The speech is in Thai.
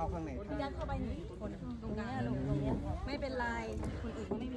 เข้าข้างใน ยัดเข้าไปนี้งคนตรงนี้ลูตรงนี้ไม่เป็นไรคนอื่นก็ไม่